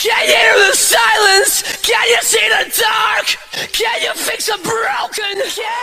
Can you hear the silence? Can you see the dark? Can you fix a broken? Can